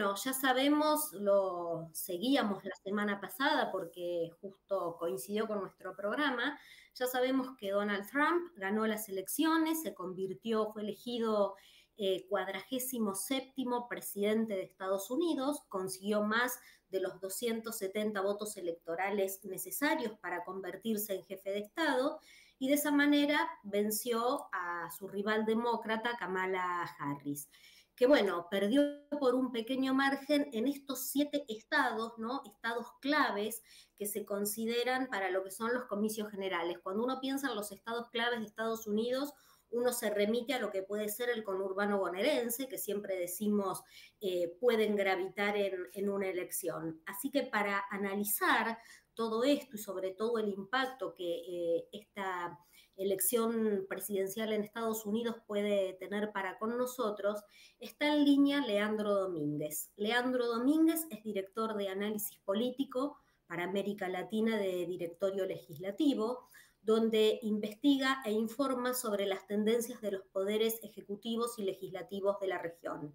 bueno, ya sabemos, lo seguíamos la semana pasada porque justo coincidió con nuestro programa, ya sabemos que Donald Trump ganó las elecciones, se convirtió, fue elegido eh, cuadragésimo séptimo presidente de Estados Unidos, consiguió más de los 270 votos electorales necesarios para convertirse en jefe de Estado y de esa manera venció a su rival demócrata Kamala Harris que bueno, perdió por un pequeño margen en estos siete estados, ¿no? Estados claves que se consideran para lo que son los comicios generales. Cuando uno piensa en los estados claves de Estados Unidos, uno se remite a lo que puede ser el conurbano bonaerense, que siempre decimos eh, pueden gravitar en, una elección. Así que para analizar todo esto y sobre todo el impacto que eh, esta elección presidencial en Estados Unidos puede tener para con nosotros, está en línea Leandro Domínguez. Leandro Domínguez es director de análisis político para América Latina de Directorio Legislativo, donde investiga e informa sobre las tendencias de los poderes ejecutivos y legislativos de la región.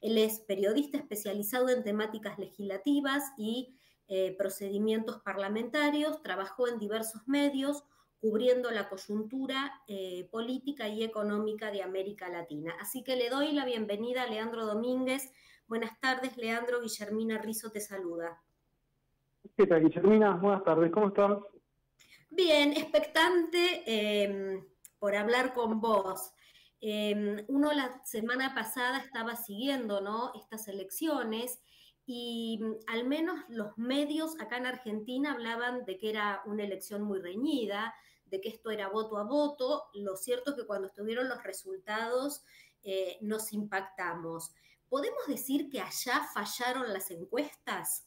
Él es periodista especializado en temáticas legislativas y eh, procedimientos parlamentarios, trabajó en diversos medios, cubriendo la coyuntura eh, política y económica de América Latina. Así que le doy la bienvenida a Leandro Domínguez. Buenas tardes, Leandro. Guillermina Rizo te saluda. ¿Qué tal, Guillermina? Buenas tardes, ¿cómo estás? Bien, expectante em, por hablar con vos. Em, uno la semana pasada estaba siguiendo ¿no? estas elecciones y mm, al menos los medios acá en Argentina hablaban de que era una elección muy reñida, de que esto era voto a voto. Lo cierto es que cuando estuvieron los resultados eh, nos impactamos. ¿Podemos decir que allá fallaron las encuestas?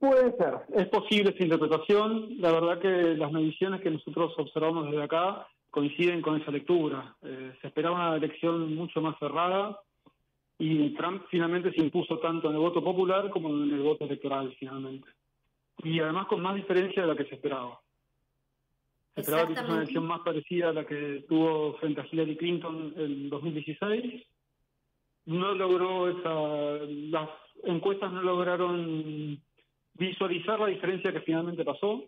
Puede ser, es posible esa interpretación. La verdad que las mediciones que nosotros observamos desde acá coinciden con esa lectura. Eh, se esperaba una elección mucho más cerrada y Trump finalmente se impuso tanto en el voto popular como en el voto electoral finalmente y además con más diferencia de la que se esperaba. Se esperaba que una elección más parecida a la que tuvo frente a Hillary Clinton en 2016. No logró esa, las encuestas no lograron visualizar la diferencia que finalmente pasó.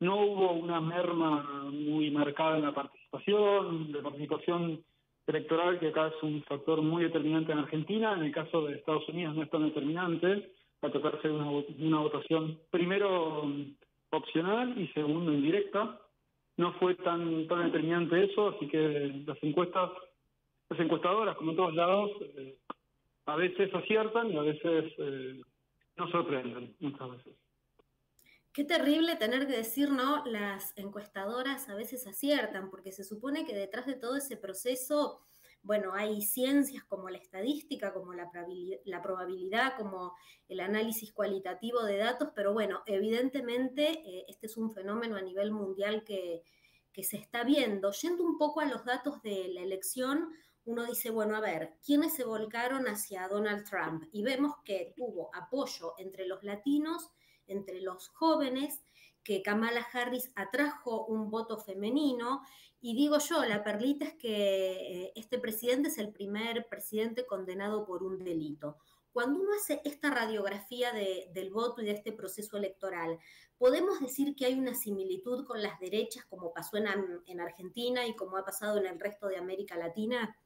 No hubo una merma muy marcada en la participación, la participación electoral, que acá es un factor muy determinante en Argentina. En el caso de Estados Unidos no es tan determinante va a tocarse una, una votación primero opcional y segundo indirecta. No fue tan, tan determinante eso, así que las encuestas, las encuestadoras, como en todos lados, eh, a veces aciertan y a veces eh, no sorprenden, muchas veces. Qué terrible tener que decir, ¿no? Las encuestadoras a veces aciertan, porque se supone que detrás de todo ese proceso bueno, hay ciencias como la estadística, como la, probabilidad, como el análisis cualitativo de datos, pero bueno, evidentemente eh, este es un fenómeno a nivel mundial que, que se está viendo. Yendo un poco a los datos de la elección, uno dice, bueno, a ver, ¿quiénes se volcaron hacia Donald Trump? Y vemos que tuvo apoyo entre los latinos, entre los jóvenes, que Kamala Harris atrajo un voto femenino. Y digo yo, la perlita es que eh, este presidente es el primer presidente condenado por un delito. Cuando uno hace esta radiografía del voto y de este proceso electoral, ¿podemos decir que hay una similitud con las derechas como pasó en, en Argentina y como ha pasado en el resto de América Latina?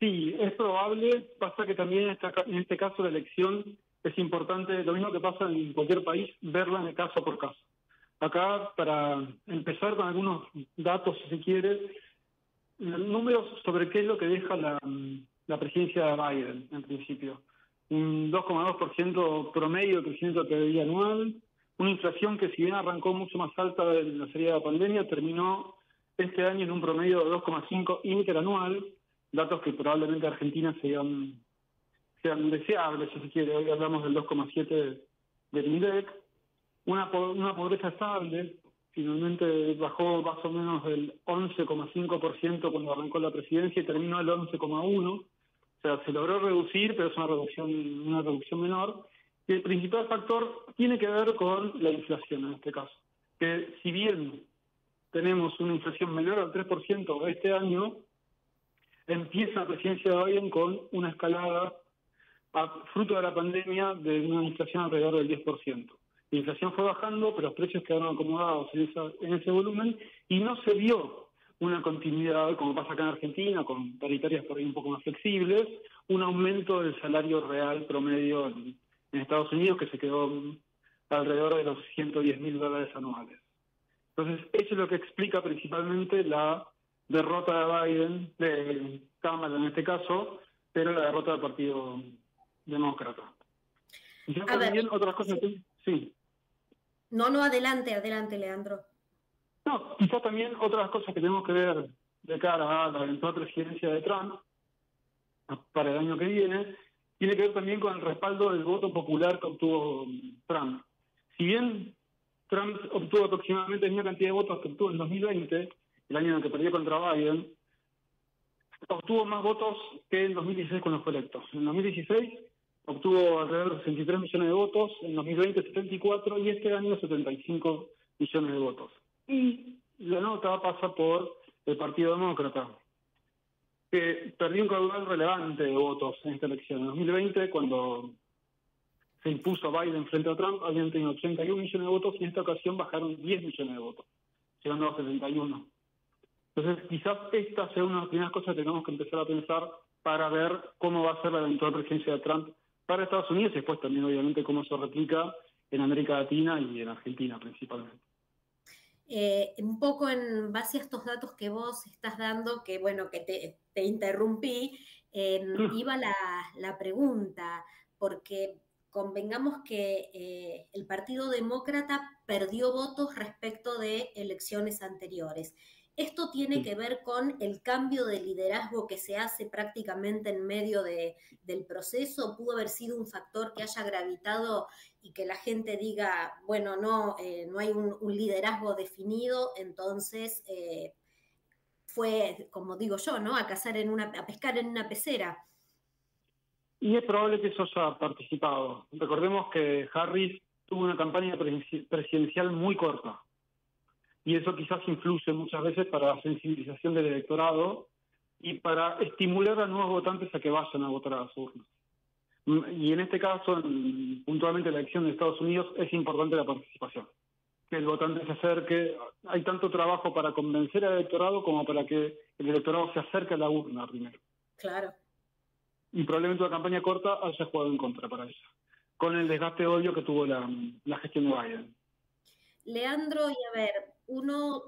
Sí, es probable. Pasa que también en este caso la elección es importante, lo mismo que pasa en cualquier país, verla en caso por caso. Acá, para empezar con algunos datos, si se quiere, números sobre qué es lo que deja la, la presidencia de Biden, en principio. Un 2,2% promedio de crecimiento de anual, una inflación que si bien arrancó mucho más alta de la serie de la pandemia, terminó este año en un promedio de 2,5 interanual, datos que probablemente Argentina sean sean deseables, si se quiere. Hoy hablamos del 2,7 del INDEC. Una, una pobreza estable, finalmente bajó más o menos del 11,5% cuando arrancó la presidencia y terminó el 11,1%. O sea, se logró reducir, pero es una reducción, una reducción menor. Y el principal factor tiene que ver con la inflación en este caso. Que si bien tenemos una inflación menor al 3% este año, empieza la presidencia de Biden con una escalada fruto de la pandemia de una inflación alrededor del 10%. La inflación fue bajando, pero los precios quedaron acomodados en, en ese volumen y no se vio una continuidad, como pasa acá en Argentina, con paritarias por ahí un poco más flexibles, un aumento del salario real promedio en, Estados Unidos que se quedó alrededor de los 110 mil dólares anuales. Entonces, eso es lo que explica principalmente la derrota de Biden, de Kamala en este caso, pero la derrota del Partido Demócrata. Y también otras cosas, sí. No, no, adelante, adelante, Leandro. No, quizás también otras cosas que tenemos que ver de cara a la eventual presidencia de Trump para el año que viene, tiene que ver también con el respaldo del voto popular que obtuvo Trump. Si bien Trump obtuvo aproximadamente la misma cantidad de votos que obtuvo en 2020, el año en el que perdió contra Biden, obtuvo más votos que en 2016 cuando fue electo. En 2016 obtuvo alrededor de 63 millones de votos, en 2020 74 y este año 75 millones de votos. Y la nota pasa por el Partido Demócrata, que perdió un caudal relevante de votos en esta elección. En 2020, cuando se impuso Biden frente a Trump, habían tenido 81 millones de votos y en esta ocasión bajaron 10 millones de votos, llegando a 71. Entonces, quizás esta sea una de las primeras cosas que tenemos que empezar a pensar para ver cómo va a ser la eventual presidencia de Trump para Estados Unidos y después también, obviamente, cómo se replica en América Latina y en Argentina principalmente. Eh, un poco en base a estos datos que vos estás dando, que bueno, que te, interrumpí, em, mm. iba la, pregunta, porque convengamos que eh, el Partido Demócrata perdió votos respecto de elecciones anteriores. Esto tiene que ver con el cambio de liderazgo que se hace prácticamente en medio del proceso. Pudo haber sido un factor que haya gravitado y que la gente diga, bueno, no, eh, no hay un, liderazgo definido, entonces eh, fue, como digo yo, ¿no? A cazar en una, a pescar en una pecera. Y es probable que eso haya participado. Recordemos que Harris tuvo una campaña presidencial muy corta y eso quizás influye muchas veces para la sensibilización del electorado y para estimular a nuevos votantes a que vayan a votar a las urnas. Mm, y en este caso, puntualmente en la elección de Estados Unidos, es importante la participación. Que el votante se acerque. Hay tanto trabajo para convencer al electorado como para que el electorado se acerque a la urna primero. Claro. Y probablemente una campaña corta haya jugado en contra para eso, con el desgaste odio que tuvo la, la gestión de Biden. Leandro, y a ver, uno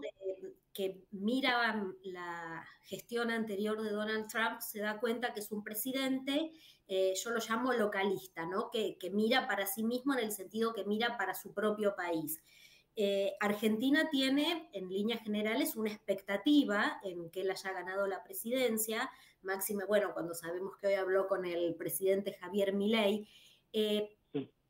que mira la gestión anterior de Donald Trump se da cuenta que es un presidente, eh, yo lo llamo localista, ¿no? Que, mira para sí mismo en el sentido que mira para su propio país. Eh, Argentina tiene, en líneas generales, una expectativa en que él haya ganado la presidencia, máxime, bueno, cuando sabemos que hoy habló con el presidente Javier Milei, eh,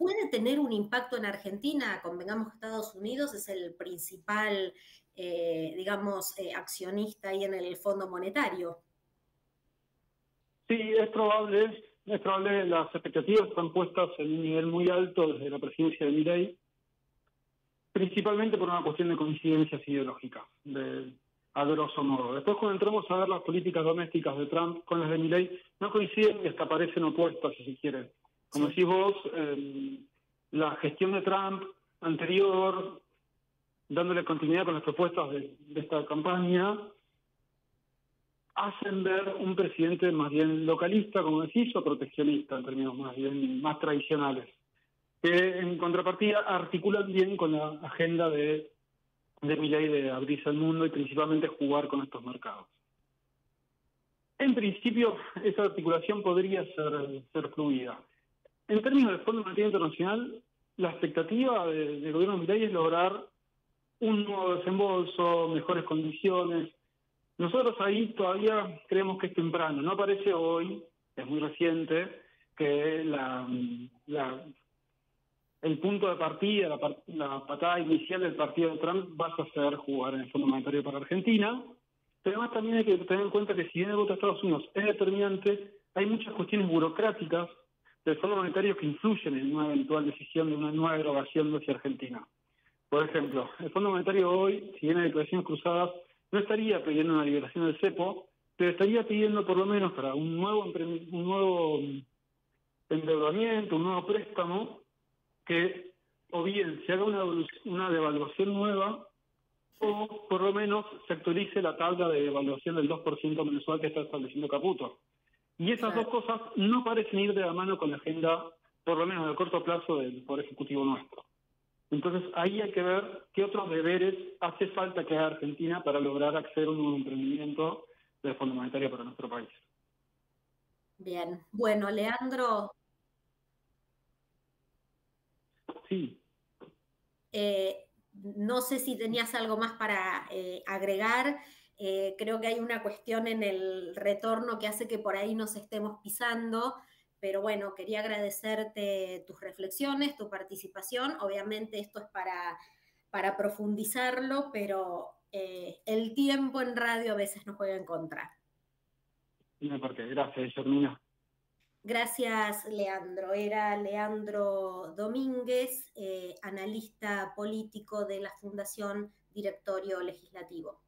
puede tener un impacto en Argentina. Convengamos que Estados Unidos es el principal, eh, digamos, eh, accionista ahí en el Fondo Monetario. Sí, es probable, es probable, las expectativas están puestas en un nivel muy alto desde la presidencia de Milei, principalmente por una cuestión de coincidencias ideológicas, de, a grosso modo. Después cuando entramos a ver las políticas domésticas de Trump con las de Milei, no coinciden y hasta parecen opuestas, si se quiere. Como decís vos, em, la gestión de Trump anterior, dándole continuidad con las propuestas de, esta campaña, hacen ver un presidente más bien localista, como decís, o proteccionista, en términos más bien más tradicionales, que en contrapartida articulan bien con la agenda de, de de abrirse al mundo y principalmente jugar con estos mercados. En principio, esa articulación podría ser, ser fluida. En términos del Fondo Monetario Internacional, la expectativa del gobierno de Milei es lograr un nuevo desembolso, mejores condiciones. Nosotros ahí todavía creemos que es temprano. No aparece hoy, es muy reciente, que la, el punto de partida, la, la, patada inicial del partido de Trump va a ser jugar en el Fondo Monetario para Argentina. Pero además también hay que tener en cuenta que si bien el voto de Estados Unidos es determinante, hay muchas cuestiones burocráticas del Fondo Monetario que influyen en una eventual decisión de una nueva erogación hacia Argentina. Por ejemplo, el Fondo Monetario hoy, si viene declaraciones cruzadas, no estaría pidiendo una liberación del cepo, se estaría pidiendo por lo menos para un nuevo, un nuevo endeudamiento, un nuevo préstamo, que o bien se haga una, una devaluación nueva o por lo menos se actualice la tabla de evaluación del 2% mensual que está estableciendo Caputo. Y esas dos cosas no parecen ir de la mano con la agenda, por lo menos a corto plazo, del Poder Ejecutivo nuestro. Entonces ahí hay que ver qué otros deberes hace falta que haga Argentina para lograr acceder a un nuevo emprendimiento de Fondo Monetario para nuestro país. Bien, bueno, Leandro. Sí. Eh, no sé si tenías algo más para eh, agregar. Eh, creo que hay una cuestión en el retorno que hace que por ahí nos estemos pisando, pero bueno, quería agradecerte tus reflexiones, tu participación. Obviamente esto es para, para profundizarlo, pero eh, el tiempo en radio a veces nos juega en contra. Gracias, Germina. Gracias, Leandro. Era Leandro Domínguez, eh, analista político de la Fundación Directorio Legislativo.